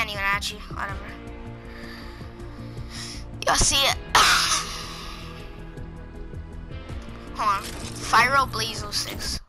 can't even add you. Whatever. Y'all see it? Hold on. Pyro Blaze 06.